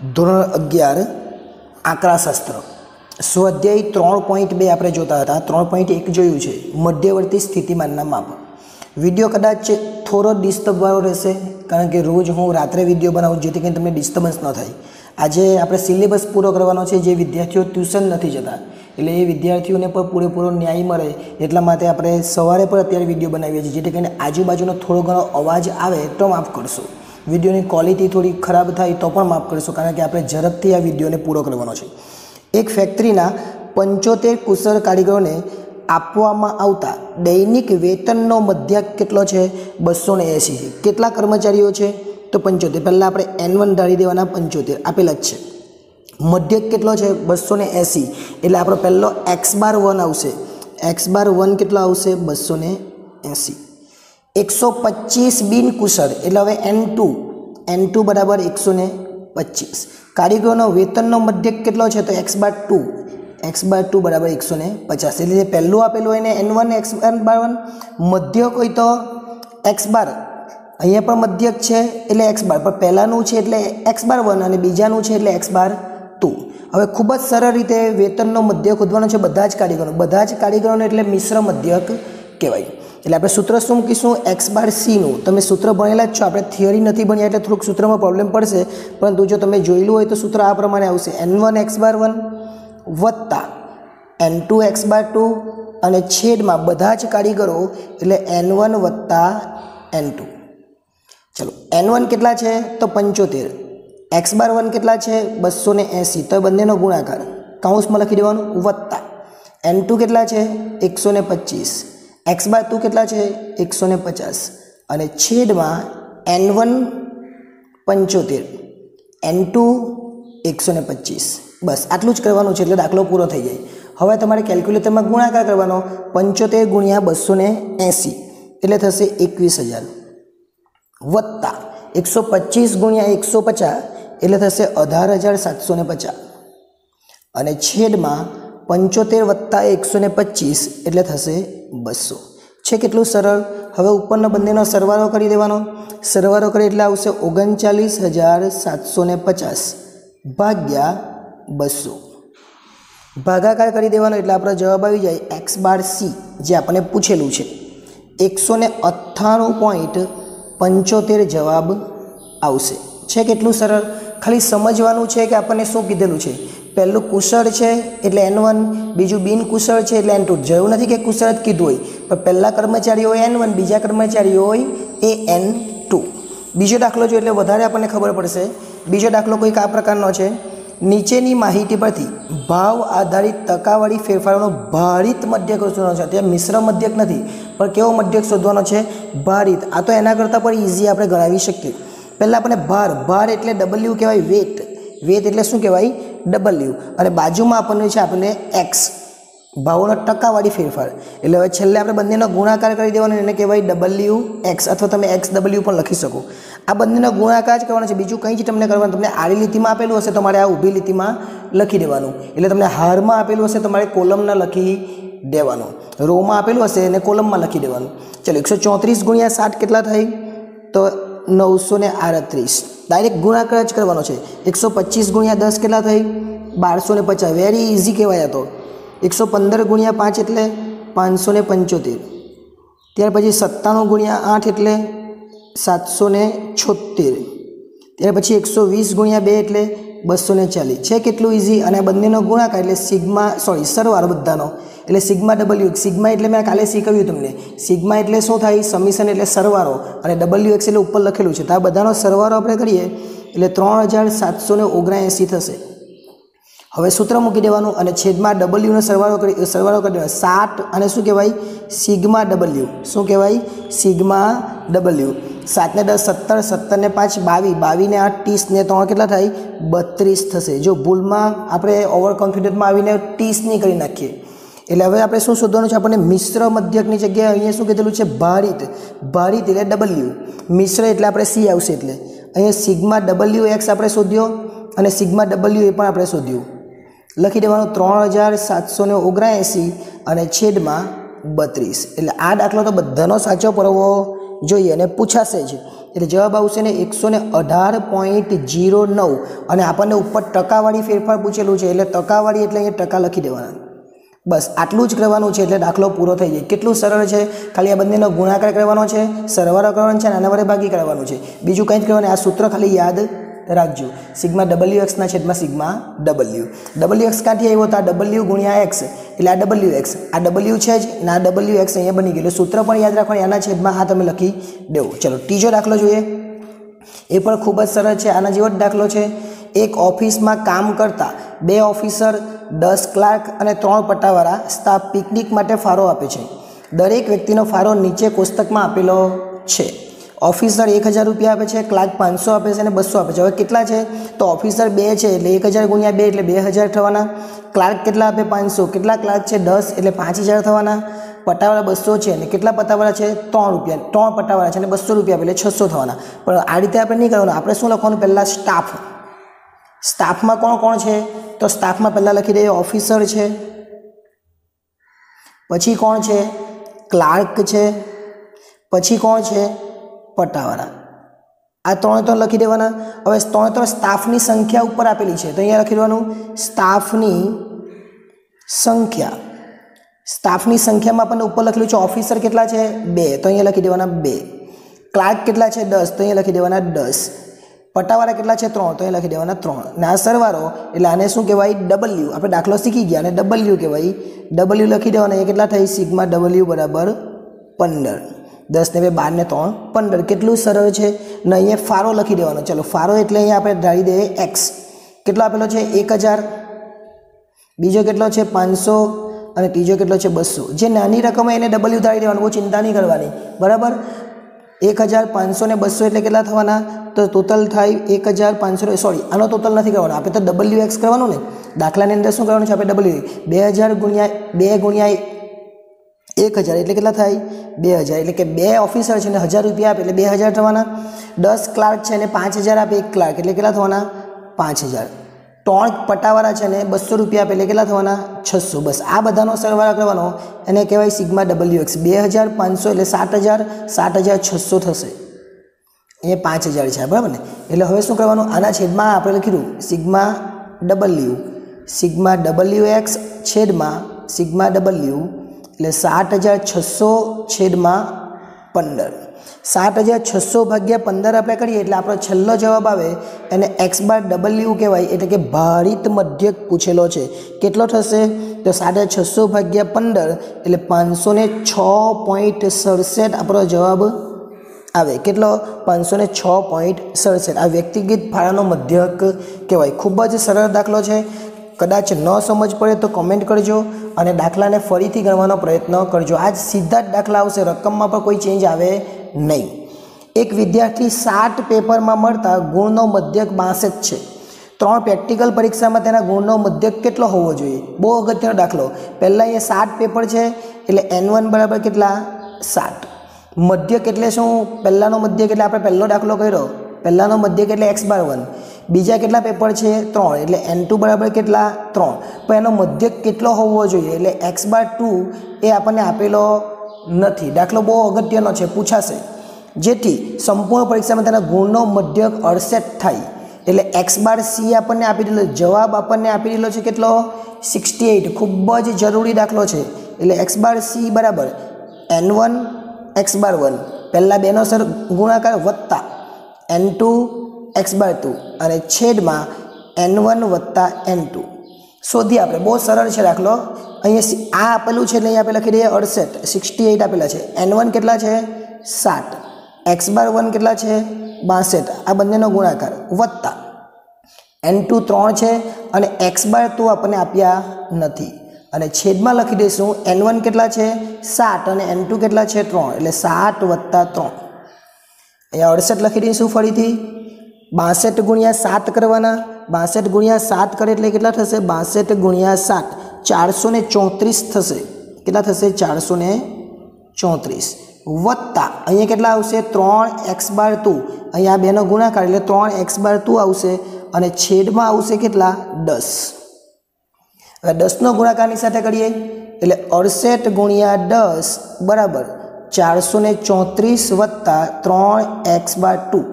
ધોરણ અગિયાર આંકડાશાસ્ત્ર સ્વાધ્યાય ત્રણ પોઈન્ટ બે આપણે જોતા હતા. ત્રણ પોઈન્ટ એક જોયું છે. મધ્યવર્તી સ્થિતિમાનના માપ. વીડિયો કદાચ થોડો ડિસ્ટર્બવાળો રહેશે, કારણ કે રોજ હું રાત્રે વીડિયો બનાવું, જેથી કરીને તમને ડિસ્ટર્બન્સ ન થાય. આજે આપણે સિલેબસ પૂરો કરવાનો છે, જે વિદ્યાર્થીઓ ટ્યુશન નથી જતા. એટલે એ વિદ્યાર્થીઓને પણ પૂરેપૂરો ન્યાય મળે, એટલા માટે આપણે સવારે પણ અત્યારે વીડિયો બનાવીએ છીએ, જેથી કરીને આજુબાજુનો થોડો ઘણો અવાજ આવે, તો માફ કરશો. વિડીયોની ક્વોલિટી થોડી ખરાબ થાય તો પણ માફ કરશો, કારણ કે આપણે ઝડપથી આ વિડીયોને પૂરો કરવાનો છે. એક ફેક્ટરીના પંચોતેર કુશળ કારીગરોને આપવામાં આવતા દૈનિક વેતનનો મધ્યક કેટલો છે? બસો ને એંસી છે કેટલા કર્મચારીઓ છે? તો પંચોતેર. પહેલાં આપણે એન વન ધારી દેવાના પંચોતેર. આપેલા જ છે. મધ્યક કેટલો છે? બસો ને એંસી એટલે આપણો પહેલો એક્સ બાર વન આવશે. એક્સ બાર વન કેટલો આવશે? બસો ને એંસી એકસો પચીસ બિન કુશળ, એટલે હવે એન ટુ એન ટુ બરાબર એકસો ને પચીસ. કારીગરોનો વેતનનો મધ્યક કેટલો છે? તો x bar two x bar two બરાબર એકસો ને પચાસ. એટલે જે પહેલું આપેલું હોય ને n one x n bar one મધ્યક હોય તો એક્સ બાર. અહીંયા પણ મધ્યક છે, એટલે એક્સ બાર. પણ પહેલાંનું છે એટલે એક્સ બાર વન અને બીજાનું છે એટલે એક્સ બાર ટુ હવે ખૂબ જ સરળ રીતે વેતનનો મધ્યક ખોદવાનો છે બધા જ કારીગરો બધા જ કારીગરોને એટલે મિશ્ર મધ્યક કહેવાય. એટલે આપણે સૂત્ર શું મૂકીશું? એક્સ બાર સીનું તમે સૂત્ર ભણેલા જ છો. આપણે થિયરી નથી ભણ્યા એટલે થોડુંક સૂત્રમાં પ્રોબ્લેમ પડશે. પરંતુ જો તમે જોયેલું હોય તો સૂત્ર આ પ્રમાણે આવશે. N one x bar one વત્તા n two x bar two અને છેદમાં બધા જ કારીગરો એટલે એન વન વત્તા એન ટુ ચલો એન વન કેટલા છે? તો પંચોતેર. એક્સ બાર વન કેટલા છે? બસો ને એંસી. તો બંનેનો ગુણાકાર. કાઉન્સમાં લખી દેવાનું. વત્તા. એન ટુ કેટલા છે? એકસો ને પચીસ. એક્સ બાર ટુ કેટલા છે? એકસો ને પચાસ. અને છેદમાં એન વન પંચોતેર. એન ટુ એકસો ને પચીસ. બસ, આટલું જ કરવાનું છે એટલે દાખલો પૂરો થઈ જાય. હવે તમારે કેલ્ક્યુલેટરમાં ગુણાકાર કરવાનો. પંચોતેર ગુણ્યા બસો ને એંસી. એટલે થશે એકવીસ હજાર. વત્તા એકસો પચીસ ગુણ્યા એકસો પચાસ. એટલે થશે અઢાર હજાર સાતસો ને પચાસ. અને છેદમાં પંચોતેર વત્તા એકસો ને પચીસ એટલે થશે બસો. છે કેટલું સરળ? હવે ઉપરના બંનેનો સરવાળો કરી દેવાનો. સરવાળો કરી એટલે આવશે ઓગણચાલીસ હજાર સાતસો ને પચાસ ભાગ્યા બસો. ભાગાકાર કરી દેવાનો એટલે આપણો જવાબ આવી જાય એક્સ બાર સી, જે આપણને પૂછેલું છે. એકસો ને અઠ્ઠાણું પોઈન્ટ પંચોતેર જવાબ આવશે. છે કેટલું સરળ? ખાલી સમજવાનું છે કે આપણને શું કીધેલું છે? પહેલું કુશળ છે, એટલે એન વન, બીજું બિનકુશળ છે, એટલે એન ટુ જરૂર નથી કે કુશળ જ કીધું હોય, પણ પહેલા કર્મચારી હોય એન વન, બીજા કર્મચારી હોય, એ એન ટુ. બીજો દાખલો જોઈએ એટલે વધારે આપણને ખબર પડશે. બીજો દાખલો કોઈક આ પ્રકારનો છે. નીચેની માહિતી પરથી ભાવ આધારિત ટકાવારી ફેરફારોનો ભારિત મધ્યક શોધવાનો છે. ત્યાં મિશ્ર મધ્યક નથી, પણ કેવો મધ્યક શોધવાનો છે? ભારિત આ તો એના કરતાં પણ ઇઝી આપણે ગણાવી શકીએ. પહેલાં આપણે ભાર ભાર એટલે ડબલ્યુ કહેવાય વેટ વેટ એટલે શું કહેવાય? ડબલ્યુ અને બાજુમાં આપણને છે આપણને એક્સ ભાવોનો ટકાવાળી ફેરફાર. એટલે હવે છેલ્લે આપણે બંનેનો ગુણાકાર કરી દેવાનો, એને કહેવાય ડબલ્યુ એક્સ અથવા તમે એક્સ ડબલ્યુ પણ લખી શકો. આ બંનેનો ગુણાકાર જ કરવાનો છે. બીજું કંઈ જ તમને કરવાનું, તમને આડી લીટીમાં આપેલું હશે તમારે આ ઊભી લીટીમાં લખી દેવાનું. એટલે તમને હારમાં આપેલું હશે તમારે કોલમના લખી દેવાનું. રોમાં આપેલું હશે એને કોલમમાં લખી દેવાનું. ચલો, એકસો ચોત્રીસ ગુણ્યા સાત કેટલા થઈ? તો નવસો ને આડત્રીસ. ડાયરેક્ટ ગુણાકાર જ કરવાનો છે. એકસો પચીસ ગુણ્યા દસ કેટલા થઈ? બારસો ને પચાસ. વેરી ઇઝી કહેવાય તો. એકસો પંદર ગુણ્યા પાંચ એટલે પાંચસો ને પંચોતેર. ત્યાર પછી સત્તાણું ગુણ્યા આઠ એટલે સાતસો ને છોતેર. ત્યાર પછી એકસો વીસ ગુણ્યા બે એટલે બસો ને ચાલીસ છે કેટલું ઇઝી અને આ બંનેનો ગુણાકાર એટલે સિગ્મા સોરી સરવાળો બધાનો. એટલે સિગ્મા ડબલ્યુ સિગ્મા એટલે મેં કાલે શીખવ્યું તમને. સિગ્મા એટલે શું થાય? સમિશન એટલે સરવાળો. અને ડબલ્યુ એક્સ એટલે ઉપર લખેલું છે. તો આ બધાનો સરવાળો આપણે કરીએ. એટલે ત્રણ હજાર સાતસો ને ઓગણએંસી થશે. હવે સૂત્ર મૂકી દેવાનું અને છેદમાં ડબલ્યુનો સરવાળો કરી સરવાળો કરી દેવાનો. સાત અને શું કહેવાય? સિગ્મા ડબલ્યુ શું કહેવાય? સિગ્મા ડબલ્યુ સાતને દસ, સત્તર, સત્તરને પાંચ બાવીસ બાવીને આઠ, ત્રીસને ત્રણ કેટલા થાય? બત્રીસ થશે. જો ભૂલમાં આપણે ઓવર કોન્ફિડન્ટમાં આવીને ત્રીસની કરી નાખીએ, એટલે હવે આપણે શું શોધવાનું છે? આપણને મિશ્ર મધ્યકની જગ્યાએ અહીંયા શું કીધેલું છે? ભારિત. ભારિત એટલે ડબલ્યુ મિશ્ર એટલે આપણે સી આવશે એટલે. અહીંયા સિગ્મા ડબલ્યુ એક્સ આપણે શોધ્યો અને સિગ્મા ડબલ્યુ એ પણ આપણે શોધ્યું. લખી દેવાનું, ત્રણ હજાર સાતસો ને ઓગણએંસી અને છેદમાં બત્રીસ. એટલે આ દાખલો તો બધાનો સાચો પડવો જોઈએ અને પૂછાશે જ. એટલે જવાબ આવશે ને એકસો ને અઢાર પોઈન્ટ જીરો નવ. અને આપણને ઉપર ટકાવાળી ફેરફાર પૂછેલું છે, એટલે ટકાવાળી એટલે અહીંયા ટકા લખી દેવાના. બસ, આટલું જ કરવાનું છે, એટલે દાખલો પૂરો થઈ જાય. કેટલું સરળ છે? ખાલી આ બંનેનો ગુણાકાર કરવાનો છે, સરવાળો કરવાનો છે અને આના વડે ભાગી કરવાનું છે. બીજું કંઈ જ કરવાનું આ સૂત્ર ખાલી યાદ રાખજો સિગ્મા ડબલ્યુ એક્સના છેદમાં સિગ્મા ડબલ્યુ ડબલ્યુ એક્સ કાંઠી આવ્યો તો આ ડબલ્યુ ગુણ્યા એક્સ એટલે આ ડબલ્યુ એક્સ આ ડબલ્યુ છે જ અને આ ડબલ્યુ એક્સ અહીંયા બની ગયેલું. સૂત્ર પણ યાદ રાખવાનું આના છેદમાં હા તમે લખી દેવો. ચલો, ત્રીજો દાખલો જોઈએ. એ પણ ખૂબ જ સરળ છે. આના જેવો જ દાખલો છે. એક ઓફિસમાં કામ કરતા બે ઓફિસર, દસ ક્લાર્ક અને ત્રણ પટ્ટાવાળા સ્ટાફ પિકનિક માટે ફાળો આપે છે. દરેક વ્યક્તિનો ફાળો નીચે કોષ્ટકમાં આપેલો છે. ઓફિસર એક હજાર રૂપિયા આપે છે, ક્લાર્ક પાંચસો આપે છે અને બસો આપે છે. હવે કેટલા છે? તો ઓફિસર બે છે એટલે એક હજાર ગુણ્યા બે એટલે બે હજાર થવાના. ક્લાર્ક કેટલા આપે? પાંચસો. કેટલા ક્લાર્ક છે? દસ એટલે પાંચ હજાર થવાના. પટ્ટાવાળા બસો છે અને કેટલા પટ્ટાવાળા છે? ત્રણ રૂપિયા. ત્રણ પટ્ટાવાળા છે અને બસો રૂપિયા એટલે છસો થવાના. પણ આ રીતે આપણે નહીં કરવાનું. આપણે શું લખવાનું? પહેલાં સ્ટાફ. સ્ટાફમાં કોણ કોણ છે? તો સ્ટાફમાં પહેલાં લખી દઈએ ઓફિસર છે. પછી કોણ છે? ક્લાર્ક છે. પછી કોણ છે? પટ્ટાવાળા આ ત્રણે ત્રણ લખી દેવાના. હવે ત્રણે ત્રણ સ્ટાફની સંખ્યા ઉપર આપેલી છે. તો અહીંયા લખી દેવાનું. સ્ટાફની સંખ્યા. સ્ટાફની સંખ્યામાં આપણને ઉપર લખેલું છે ઓફિસર કેટલા છે? બે. તો અહીંયા લખી દેવાના બે. ક્લાર્ક કેટલા છે? દસ. તો અહીંયા લખી દેવાના દસ. પટ્ટાવાળા કેટલા છે? ત્રણ. તો અહીંયા લખી દેવાના ત્રણ. ના, સરવારો. એટલે આને શું કહેવાય? ડબલ્યુ આપણે દાખલો શીખી ગયા અને ડબલ્યુ કહેવાય. ડબલ્યુ લખી દેવાના. એ કેટલા થઈ? સિગ્મા ડબલ્યુ બરાબર પંદર. દસ ને બે, બાર ને ત્રણ, પંદર. કેટલું સરળ છે? ને અહીંયા ફારો લખી દેવાનો. ચલો, ફારો એટલે અહીંયા આપણે ધારી દઈએ એક્સ કેટલો આપેલો છે? એક હજાર. બીજો કેટલો છે? પાંચસો. અને ત્રીજો કેટલો છે? બસો. જે નાની રકમ એને ડબલ્યુ ધારી દેવાનું, બહુ ચિંતા નહીં કરવાની. બરાબર? એક હજાર પાંચસો ને બસો એટલે કેટલા થવાના? તો ટોટલ થાય એક હજાર પાંચસો સોરી આનો ટોટલ નથી કરવાનો. આપણે તો ડબલ્યુ એક્સ કરવાનું ને. દાખલાની અંદર શું કરવાનું છે? આપણે ડબલ્યુ બે હજાર ગુણ્યા બે ગુણ્યા એક હજાર એટલે કેટલા થાય? બે હજાર. એટલે કે બે ઓફિસર છે ને હજાર રૂપિયા આપે, એટલે બે હજાર થવાના. દસ ક્લાર્ક છે ને પાંચ હજાર આપે, એક ક્લાર્ક એટલે કેટલા થવાના? પાંચ હજાર. ત્રણ પટાવાળા છે ને બસો રૂપિયા આપે, એટલે કેટલા થવાના? છસો. બસ આ બધાનો સરવાળો કરવાનો. એને કહેવાય સિગ્મા ડબલ્યુ એક્સ. બે હજાર પાંચસો એટલે સાત હજાર. સાત હજાર છસો થશે. અહીંયા પાંચ હજાર છે, બરાબર ને? એટલે હવે શું કરવાનું? આના છેદમાં આપણે લખીશું. Sigma W. Sigma W x છેદમાં સિગ્મા ડબલ્યુ એટલે સાત હજાર છસો છેદમાં પંદર. સાત હજાર છસો ભાગ્યા પંદર આપણે કરીએ એટલે આપણો છેલ્લો જવાબ આવે એને એક્સ બાર ડબલ્યુ કહેવાય એટલે કે ભારિત મધ્યક પૂછેલો છે. કેટલો થશે? તો સાત હજાર છસો ભાગ્યા પંદર એટલે પાંચસો ને છ પોઈન્ટ સડસઠ આપણો જવાબ આવે. કેટલો? પાંચસો ને છ પોઈન્ટ સડસઠ. આ વ્યક્તિગત ફાળાનો મધ્યક કહેવાય. ખૂબ જ સરળ દાખલો છે. કદાચ ન સમજ પડે તો કમેન્ટ કરજો. અને દાખલાને ફરીથી ગણવાનો પ્રયત્ન કરજો. આજ સીધા જ દાખલા આવશે. રકમમાં પણ કોઈ ચેન્જ આવે નહીં. એક વિદ્યાર્થી સાત પેપરમાં મળતા ગુણનો મધ્યક બાસઠ છે. ત્રણ પ્રેક્ટિકલ પરીક્ષામાં તેના ગુણનો મધ્યક કેટલો હોવો જોઈએ? બહુ અગત્યનો દાખલો. પહેલાં એ સાત પેપર છે, એટલે એન વન બરાબર કેટલા? સાત. મધ્યક એટલે શું? પહેલાંનો મધ્યક એટલે આપણે પહેલો દાખલો કર્યો. પહેલાંનો મધ્યક એટલે એક્સ બાર વન બીજા કેટલા પેપર છે? ત્રણ. એટલે એન ટુ બરાબર કેટલા? ત્રણ. પણ એનો મધ્યક કેટલો હોવો જોઈએ? એટલે એક્સ બાર ટુ એ આપણને આપેલો નથી. દાખલો બહુ અગત્યનો છે, પૂછાશે. જેથી સંપૂર્ણ પરીક્ષામાં તેના ગુણનો મધ્યક અડસેટ થાય. એટલે એક્સ બાર સી આપણને આપી દીધો. જવાબ આપણને આપી દીધો છે કેટલો? સિક્સટી એઇટ ખૂબ જ જરૂરી દાખલો છે. એટલે એક્સ બાર સી બરાબર n one x bar one પહેલાં બેનો સર ગુણાકાર વત્તા n two x by two અને છેદમાં એન વન વત્તા એન ટુ. શોધી આપણે. બહુ સરળ છે દાખલો અહીંયા આ આપેલું છે એટલે અહીંયા આપણે લખી દઈએ અડસઠ. સિક્સટી એઇટ આપેલા છે. એન વન કેટલા છે? સાત. એક્સ બાર વન કેટલા છે? બાસઠ. આ બંનેનો ગુણાકાર. વત્તા. એન ટુ ત્રણ છે અને એક્સ બાર ટુ આપણને આપ્યા નથી. અને છેદમાં લખી દઈશું, એન વન કેટલા છે? સાત અને એન ટુ કેટલા છે? ત્રણ. એટલે સાત વત્તા ત્રણ. અહીંયા અડસઠ લખી દઈશું ફરીથી. બાસઠ ગુણ્યા સાત કરવાના બાસઠ ગુણ્યા સાત કરે એટલે કેટલા થશે બાસઠ ગુણ્યા સાત ચારસો ને ચોત્રીસ થશે કેટલા થશે ચારસો ને ચોત્રીસ વત્તા અહીંયા કેટલા આવશે ત્રણ એક્સ બાર ટુ અહીંયા બેનો ગુણાકાર એટલે ત્રણ એક્સ બાર ટુ આવશે અને છેદમાં આવશે કેટલા દસ હવે દસનો ગુણાકારની સાથે કરીએ એટલે અડસઠ ગુણ્યા દસ બરાબર ચારસો ને ચોત્રીસ વત્તા ત્રણ એક્સ બાર ટુ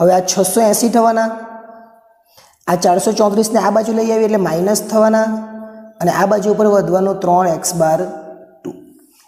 હવે આ છસો એંસી થવાના. આ ચારસો ચોત્રીસને આ બાજુ લઈ આવી એટલે માઇનસ થવાના. અને આ બાજુ ઉપર વધવાનું ત્રણ એક્સ બાર ટુ.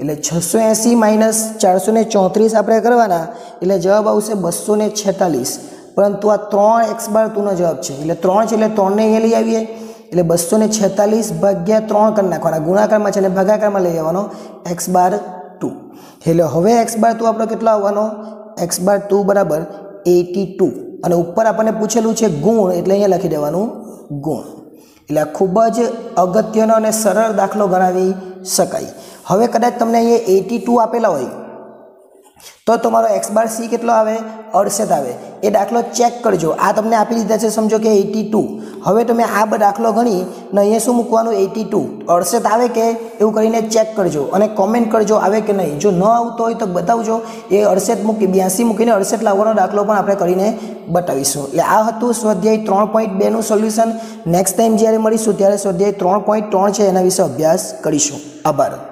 એટલે છસો એંસી માઇનસ ચારસો ને ચોત્રીસ આપણે કરવાના. એટલે જવાબ આવશે બસો ને છેતાલીસ. પરંતુ આ ત્રણ એક્સ બાર ટુનો જવાબ છે. એટલે ત્રણ છે એટલે ત્રણને અહીંયા લઈ આવીએ. એટલે બસો ને છેતાલીસ ભાગ્યા ત્રણ કરી નાખવાના. ગુણાકારમાં છે અને ભાગાકારમાં લઈ આવવાનો એક્સ બાર ટુ. એટલે હવે એક્સ બાર ટુ આપણો કેટલો આવવાનો? એક્સ બાર ટુ બરાબર એટી ટુ. અને ઉપર આપણને પૂછેલું છે ગુણ, એટલે અહીંયા લખી દેવાનું ગુણ. એટલે ખૂબ જ અગત્યનો અને સરળ દાખલો ગણાવી શકાય. હવે કદાચ તમને અહીંયા એટી ટુ આપેલા હોય તો તમારો એક્સ બાર સી કેટલો આવે? અડસઠ આવે. એ દાખલો ચેક કરજો. આ તમને આપી દીધા છે સમજો કે એટી ટુ. હવે તમે આ દાખલો ગણી ને અહીંયા શું મૂકવાનું? Eighty two. અડસઠ આવે કે? એવું કરીને ચેક કરજો અને કોમેન્ટ કરજો આવે કે નહીં. જો ન આવતો હોય તો બતાવજો. એ અડસઠ મૂકી, બ્યાસી મૂકીને અડસઠ લાવવાનો દાખલો પણ આપણે કરીને બતાવીશું. એટલે આ હતું સ્વાધ્યાય ત્રણ પોઈન્ટ બેનું સોલ્યુશન નેક્સ્ટ ટાઈમ જ્યારે મળીશું, ત્યારે સ્વાધ્યાય ત્રણ પોઈન્ટ ત્રણ છે એના વિશે અભ્યાસ કરીશું. આભાર.